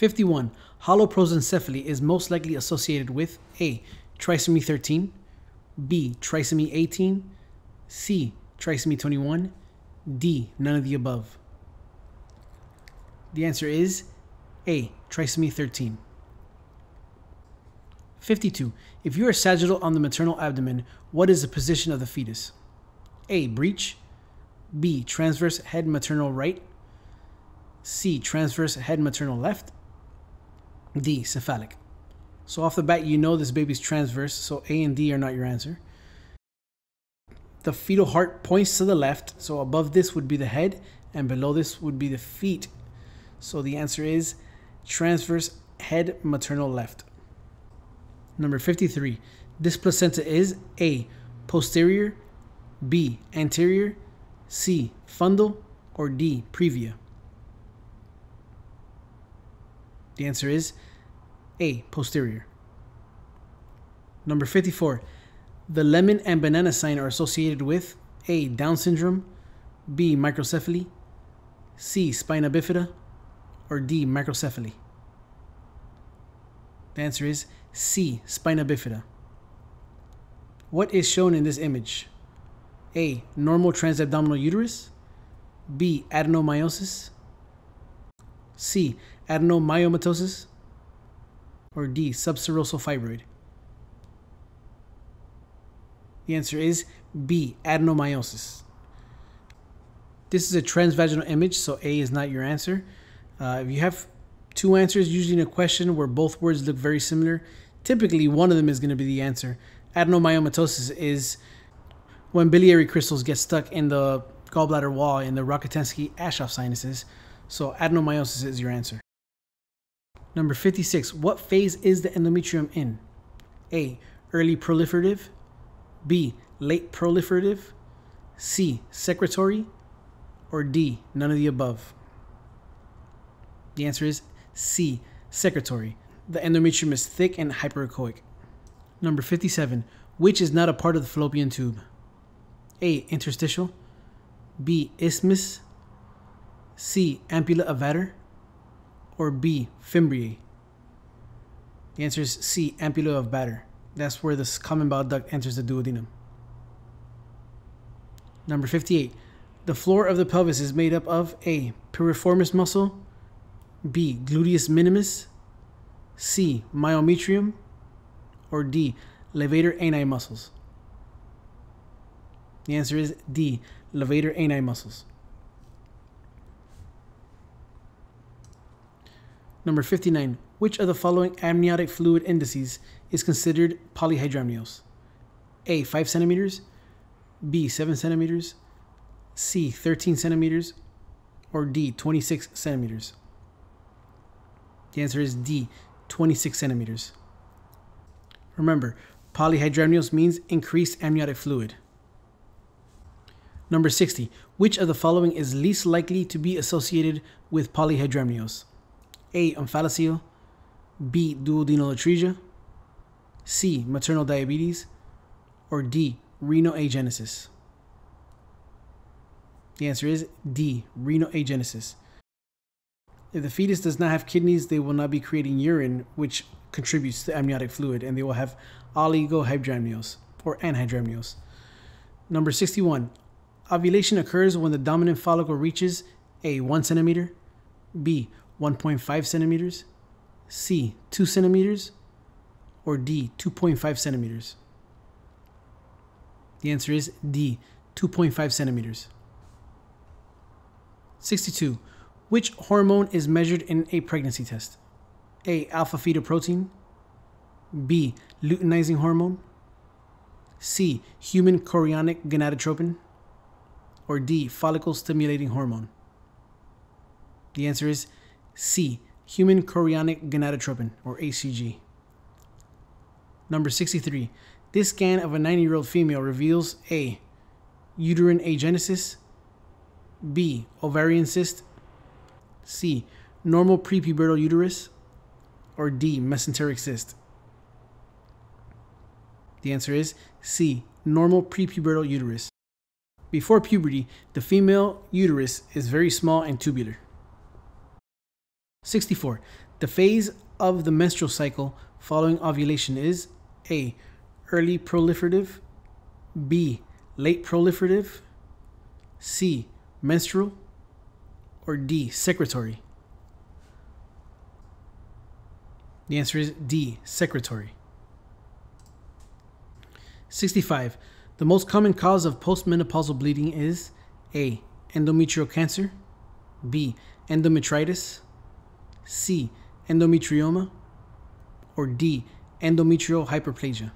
51. Holoprosencephaly is most likely associated with A. Trisomy 13, B. Trisomy 18, C. Trisomy 21, D. None of the above. The answer is A. Trisomy 13. 52. If you are sagittal on the maternal abdomen, what is the position of the fetus? A. Breech. B. Transverse head maternal right. C. Transverse head maternal left. D. Cephalic. So off the bat, you know this baby's transverse, so A and D are not your answer. The fetal heart points to the left, so above this would be the head, and below this would be the feet. So the answer is transverse head maternal left. Number 53. This placenta is A. Posterior, B. Anterior, C. Fundal, or D. Previa. The answer is A. Posterior. Number 54. The lemon and banana sign are associated with A. Down syndrome, B. Microcephaly, C. Spina bifida, or D. Microcephaly. The answer is C. Spina bifida. What is shown in this image? A. Normal transabdominal uterus, B. Adenomyosis, C. Adenomyomatosis, or D. Subserosal fibroid? The answer is B. Adenomyosis. This is a transvaginal image, so A is not your answer. Uh, if you have two answers, usually in a question where both words look very similar, typically one of them is going to be the answer. Adenomyomatosis is when biliary crystals get stuck in the gallbladder wall in the Rokitansky Aschoff sinuses. So adenomyosis is your answer. Number 56. What phase is the endometrium in? A. Early proliferative. B. Late proliferative. C. Secretory. Or D. None of the above. The answer is C. Secretory. The endometrium is thick and hyperechoic. Number 57. Which is not a part of the fallopian tube? A. Interstitial. B. Isthmus. C. Ampulla of Vater. Or B. Fimbriae. The answer is C. Ampulla of Vater. That's where the common bile duct enters the duodenum. Number 58. The floor of the pelvis is made up of A. Piriformis muscle. B. Gluteus minimus. C. Myometrium. Or D. Levator ani muscles. The answer is D. Levator ani muscles. Number 59. Which of the following amniotic fluid indices is considered polyhydramnios? A. 5 centimeters, B. 7 centimeters, C. 13 centimeters, or D. 26 centimeters? The answer is D. 26 centimeters. Remember, polyhydramnios means increased amniotic fluid. Number 60. Which of the following is least likely to be associated with polyhydramnios? A. Omphalocele, B. Duodenal C. Maternal diabetes, or D. Renal agenesis? The answer is D. Renal agenesis. If the fetus does not have kidneys, they will not be creating urine, which contributes to amniotic fluid, and they will have oligohydramnios or anhydramnios. Number 61. Ovulation occurs when the dominant follicle reaches A. 1 centimeter, B. 1.5 centimeters, C. 2 centimeters, or D. 2.5 centimeters. The answer is D. 2.5 centimeters. 62. Which hormone is measured in a pregnancy test? A. Alpha fetoprotein. B. Luteinizing hormone. C. Human chorionic gonadotropin. Or D. Follicle stimulating hormone. The answer is C. Human chorionic gonadotropin, or HCG. Number 63. This scan of a 90 year old female reveals A. Uterine agenesis. B. Ovarian cyst. C. Normal prepubertal uterus. Or D. Mesenteric cyst. The answer is C. Normal prepubertal uterus. Before puberty, the female uterus is very small and tubular. 64. The phase of the menstrual cycle following ovulation is A. Early proliferative, B. Late proliferative, C. Menstrual, or D. Secretory. The answer is D. Secretory. 65. The most common cause of postmenopausal bleeding is A. Endometrial cancer, B. Endometritis, C. Endometrioma, or D. Endometrial hyperplasia?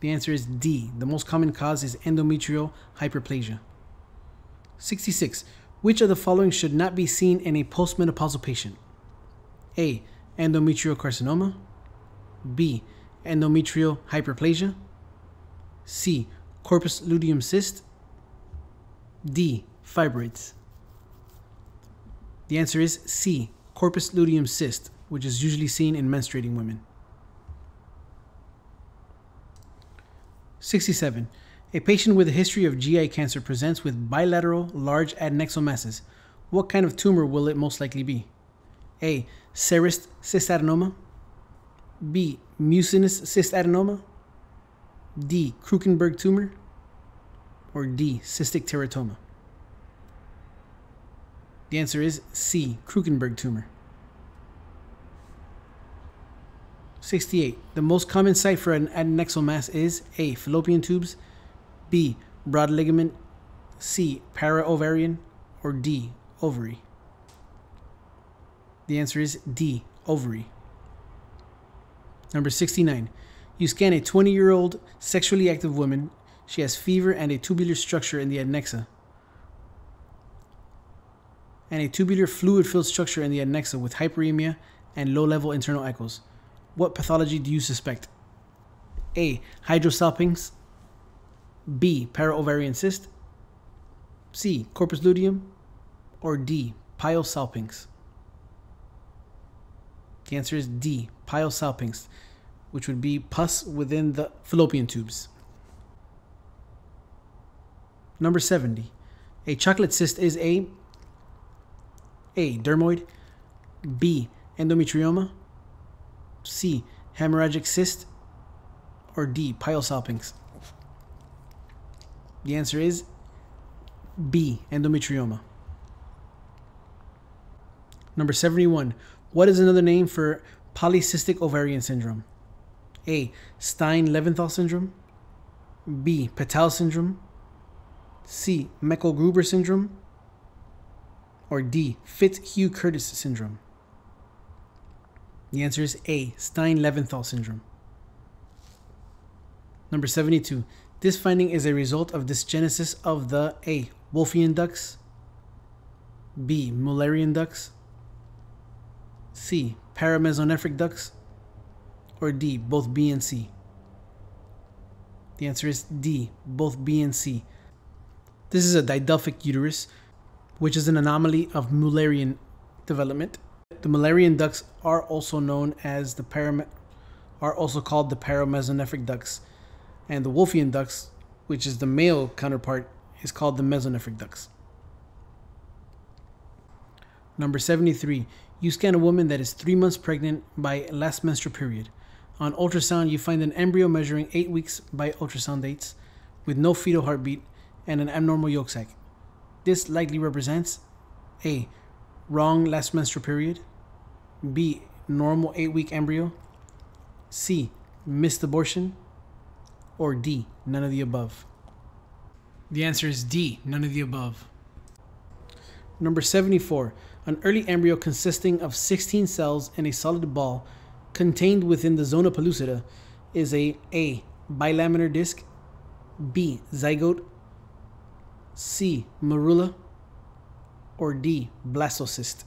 The answer is D. The most common cause is endometrial hyperplasia. 66. Which of the following should not be seen in a postmenopausal patient? A. Endometrial carcinoma, B. Endometrial hyperplasia, C. Corpus luteum cyst, D. Fibroids. The answer is C. Corpus luteum cyst, which is usually seen in menstruating women. 67. A patient with a history of GI cancer presents with bilateral large adnexal masses. What kind of tumor will it most likely be? A. Serous cystadenoma. B. Mucinous cystadenoma. D. Krukenberg tumor. Or D. Cystic teratoma. The answer is C. Krukenberg tumor. 68. The most common site for an adnexal mass is A. Fallopian tubes, B. Broad ligament, C. Para-ovarian, or D. Ovary. The answer is D. Ovary. Number 69. You scan a 20 year old sexually active woman. She has fever and a tubular structure in the adnexa and a tubular fluid filled structure in the adnexa with hyperemia and low level internal echoes. What pathology do you suspect? A. Hydrosalpinx. B. Paraovarian cyst. C. Corpus luteum. Or D. Pyosalpinx. The answer is D. Pyosalpinx, which would be pus within the fallopian tubes. Number 70. A chocolate cyst is a a. Dermoid. B. Endometrioma. C. Hemorrhagic cyst. Or D. Pyosalpinx. The answer is B. Endometrioma. Number 71. What is another name for polycystic ovarian syndrome? A. Stein Leventhal syndrome. B. Patau syndrome. C. Meckel Gruber syndrome or D, Fitzhugh Curtis syndrome? The answer is A, Stein Leventhal syndrome. Number 72. This finding is a result of dysgenesis of the A, Wolffian ducts, B, Mullerian ducts, C, paramesonephric ducts, or D, both B and C? The answer is D, both B and C. This is a didelphic uterus which is an anomaly of Mullerian development. The Mullerian ducts are also known as the are also called the paramesonephric ducts, and the Wolffian ducts, which is the male counterpart, is called the mesonephric ducts. Number 73. You scan a woman that is three months pregnant by last menstrual period. On ultrasound, you find an embryo measuring eight weeks by ultrasound dates with no fetal heartbeat and an abnormal yolk sac. This likely represents A. Wrong last menstrual period, B. Normal 8 week embryo, C. Missed abortion, or D. None of the above. The answer is D. None of the above. Number 74. An early embryo consisting of 16 cells in a solid ball contained within the zona pellucida is a A. Bilaminar disc, B. Zygote, C. Morula, or D. Blastocyst?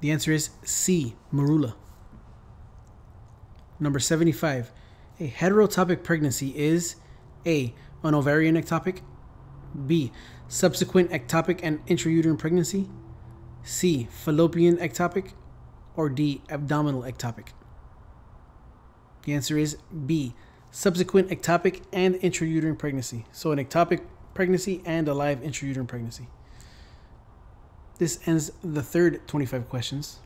The answer is C. Morula. Number 75. A heterotopic pregnancy is A. An ovarian ectopic, B. Subsequent ectopic and intrauterine pregnancy, C. Fallopian ectopic, or D. Abdominal ectopic. The answer is B subsequent ectopic and intrauterine pregnancy. So, an ectopic pregnancy and a live intrauterine pregnancy. This ends the third 25 questions.